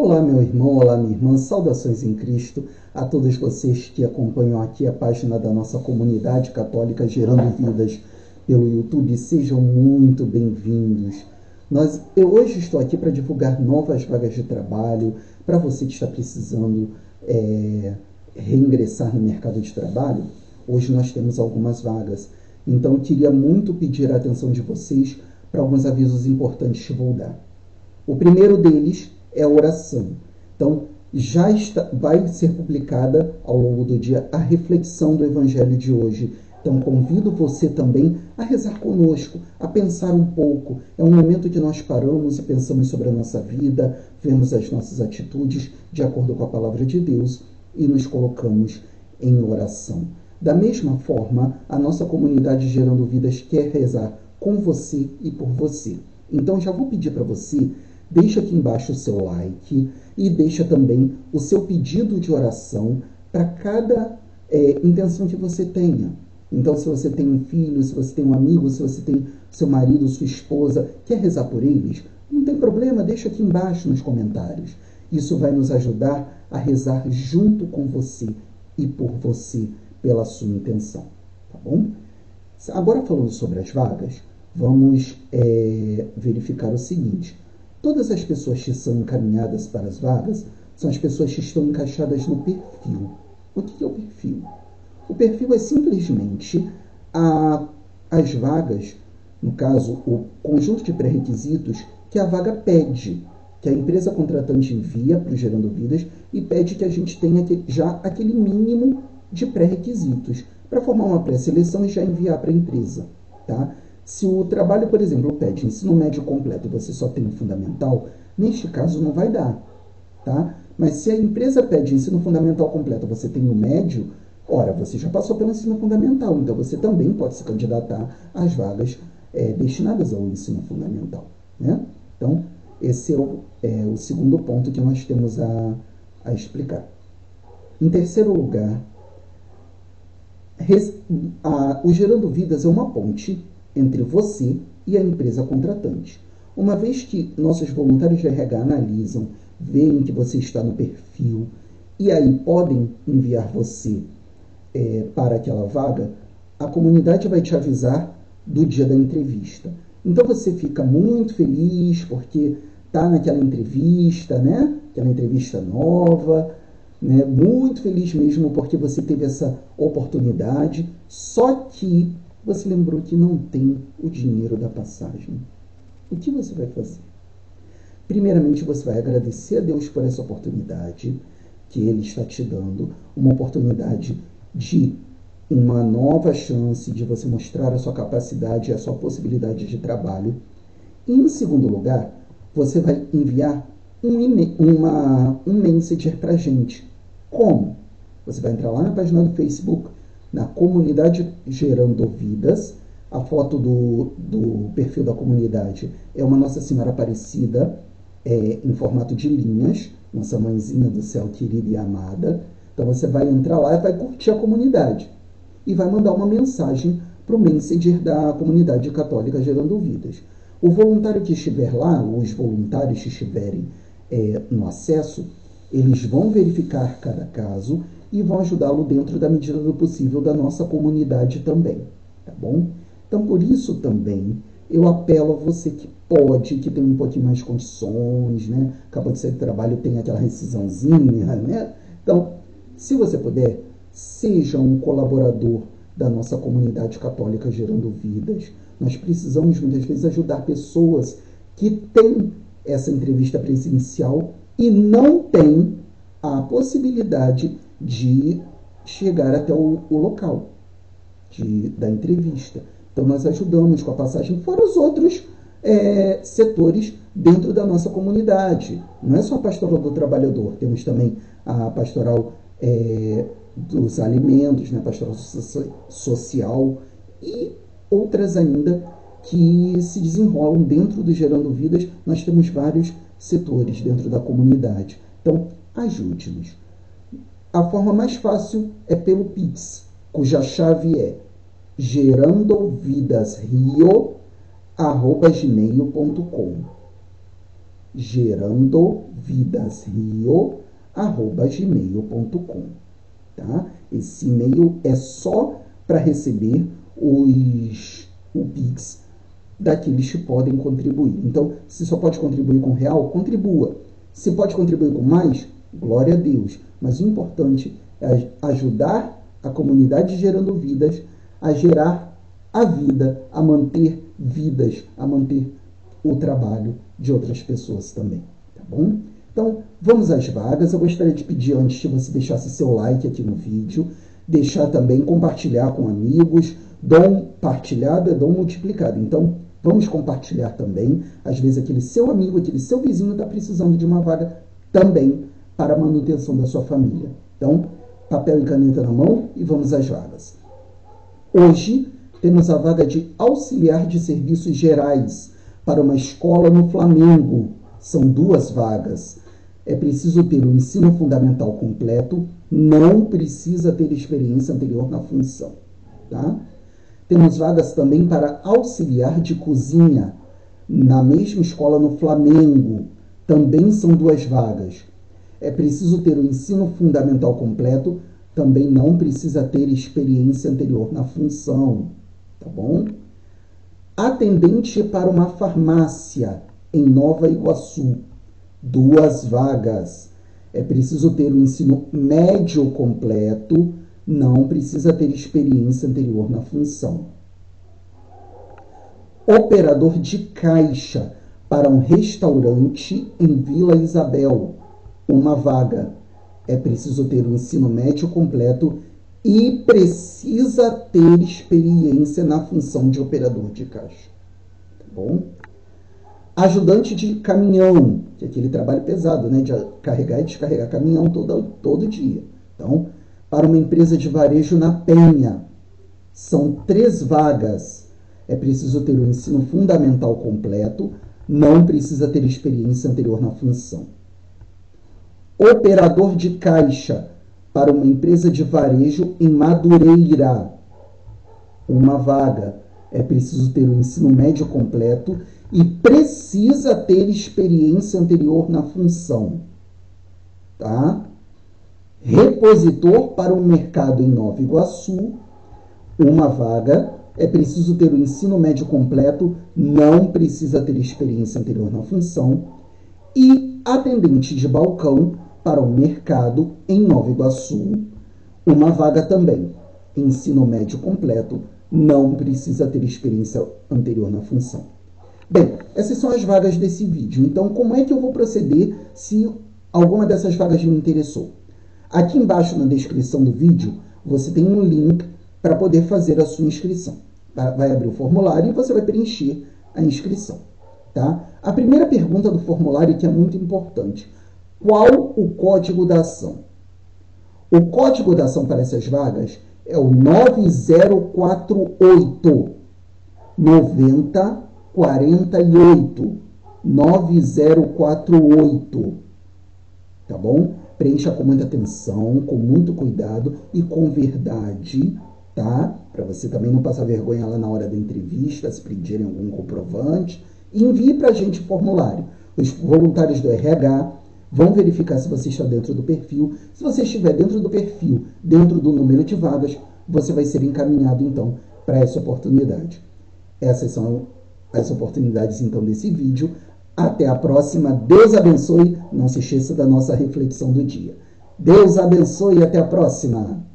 Olá, meu irmão, olá, minha irmã, saudações em Cristo a todos vocês que acompanham aqui a página da nossa comunidade católica Gerando Vidas pelo YouTube. Sejam muito bem-vindos. Nós, eu hoje estou aqui para divulgar novas vagas de trabalho para você que está precisando é, reingressar no mercado de trabalho. Hoje nós temos algumas vagas. Então, eu queria muito pedir a atenção de vocês para alguns avisos importantes que vou dar. O primeiro deles é a oração. Então, já está, vai ser publicada ao longo do dia a reflexão do Evangelho de hoje. Então, convido você também a rezar conosco, a pensar um pouco. É um momento que nós paramos e pensamos sobre a nossa vida, vemos as nossas atitudes de acordo com a palavra de Deus e nos colocamos em oração. Da mesma forma, a nossa comunidade Gerando Vidas quer rezar com você e por você. Então, já vou pedir para você Deixa aqui embaixo o seu like e deixa também o seu pedido de oração para cada é, intenção que você tenha. Então, se você tem um filho, se você tem um amigo, se você tem seu marido, sua esposa, quer rezar por eles, não tem problema, deixa aqui embaixo nos comentários. Isso vai nos ajudar a rezar junto com você e por você pela sua intenção, tá bom? Agora falando sobre as vagas, vamos é, verificar o seguinte. Todas as pessoas que são encaminhadas para as vagas são as pessoas que estão encaixadas no perfil. O que é o perfil? O perfil é simplesmente a, as vagas, no caso, o conjunto de pré-requisitos que a vaga pede, que a empresa contratante envia para o Gerando Vidas e pede que a gente tenha já aquele mínimo de pré-requisitos para formar uma pré-seleção e já enviar para a empresa. Tá? Se o trabalho, por exemplo, pede ensino médio completo e você só tem o fundamental, neste caso não vai dar, tá? Mas se a empresa pede ensino fundamental completo e você tem o médio, ora, você já passou pelo ensino fundamental, então você também pode se candidatar às vagas é, destinadas ao ensino fundamental, né? Então, esse é o, é o segundo ponto que nós temos a, a explicar. Em terceiro lugar, res, a, o Gerando Vidas é uma ponte entre você e a empresa contratante. Uma vez que nossos voluntários de RH analisam, veem que você está no perfil e aí podem enviar você é, para aquela vaga, a comunidade vai te avisar do dia da entrevista. Então você fica muito feliz porque está naquela entrevista, né? Aquela entrevista nova, né? Muito feliz mesmo porque você teve essa oportunidade. Só que você lembrou que não tem o dinheiro da passagem. O que você vai fazer? Primeiramente, você vai agradecer a Deus por essa oportunidade que Ele está te dando uma oportunidade de uma nova chance de você mostrar a sua capacidade e a sua possibilidade de trabalho. E, em segundo lugar, você vai enviar um, uma, um messenger para a gente. Como? Você vai entrar lá na página do Facebook, na comunidade Gerando Vidas. A foto do, do perfil da comunidade é uma Nossa Senhora Aparecida é, em formato de linhas, nossa mãezinha do céu querida e amada. Então você vai entrar lá e vai curtir a comunidade e vai mandar uma mensagem para o Messenger da comunidade católica Gerando Vidas. O voluntário que estiver lá, os voluntários que estiverem é, no acesso, eles vão verificar cada caso e vão ajudá-lo dentro da medida do possível da nossa comunidade também, tá bom? Então, por isso também, eu apelo a você que pode, que tem um pouquinho mais de condições, né? Acabou de sair do trabalho, tem aquela rescisãozinha, né? Então, se você puder, seja um colaborador da nossa comunidade católica gerando vidas. Nós precisamos muitas vezes ajudar pessoas que têm essa entrevista presencial e não têm a possibilidade de chegar até o, o local de, da entrevista. Então, nós ajudamos com a passagem, fora os outros é, setores dentro da nossa comunidade. Não é só a pastoral do trabalhador, temos também a pastoral é, dos alimentos, né, pastoral social e outras ainda que se desenrolam dentro do Gerando Vidas. Nós temos vários setores dentro da comunidade. Então, ajude-nos. A forma mais fácil é pelo Pix, cuja chave é gerandovidasrio.gmail.com gerandovidasrio@gmail.com, tá? Esse e-mail é só para receber os o Pix daqueles que podem contribuir. Então, se só pode contribuir com real, contribua. Se pode contribuir com mais, glória a Deus. Mas o importante é ajudar a comunidade gerando vidas a gerar a vida, a manter vidas, a manter o trabalho de outras pessoas também, tá bom? Então, vamos às vagas. Eu gostaria de pedir antes que você deixasse seu like aqui no vídeo, deixar também compartilhar com amigos. Dom partilhado é dom multiplicado. Então, vamos compartilhar também. Às vezes, aquele seu amigo, aquele seu vizinho está precisando de uma vaga também para a manutenção da sua família. Então, papel e caneta na mão e vamos às vagas. Hoje, temos a vaga de auxiliar de serviços gerais para uma escola no Flamengo. São duas vagas. É preciso ter o ensino fundamental completo, não precisa ter experiência anterior na função. Tá? Temos vagas também para auxiliar de cozinha na mesma escola no Flamengo. Também são duas vagas. É preciso ter o ensino fundamental completo, também não precisa ter experiência anterior na função, tá bom? Atendente para uma farmácia em Nova Iguaçu, duas vagas. É preciso ter o ensino médio completo, não precisa ter experiência anterior na função. Operador de caixa para um restaurante em Vila Isabel, uma vaga. É preciso ter o ensino médio completo e precisa ter experiência na função de operador de caixa. Tá bom? Ajudante de caminhão, que é aquele trabalho pesado, né? De carregar e descarregar caminhão todo, todo dia. Então, para uma empresa de varejo na Penha, são três vagas. É preciso ter o ensino fundamental completo, não precisa ter experiência anterior na função. Operador de caixa, para uma empresa de varejo em Madureira. Uma vaga. É preciso ter o um ensino médio completo e precisa ter experiência anterior na função. Tá? Repositor para o mercado em Nova Iguaçu. Uma vaga. É preciso ter o um ensino médio completo, não precisa ter experiência anterior na função. E atendente de balcão para o mercado em Nova Iguaçu. Uma vaga também. Ensino médio completo, não precisa ter experiência anterior na função. Bem, essas são as vagas desse vídeo. Então, como é que eu vou proceder se alguma dessas vagas me interessou? Aqui embaixo na descrição do vídeo, você tem um link para poder fazer a sua inscrição. Vai abrir o formulário e você vai preencher a inscrição. Tá? A primeira pergunta do formulário que é muito importante. Qual o código da ação? O código da ação para essas vagas é o 9048 9048 9048. Tá bom? Preencha com muita atenção, com muito cuidado e com verdade, tá? Para você também não passar vergonha lá na hora da entrevista, se pedirem algum comprovante. Envie para a gente o formulário. Os voluntários do RH Vão verificar se você está dentro do perfil. Se você estiver dentro do perfil, dentro do número de vagas, você vai ser encaminhado então para essa oportunidade. Essas são as oportunidades então desse vídeo. Até a próxima. Deus abençoe. Não se esqueça da nossa reflexão do dia. Deus abençoe e até a próxima.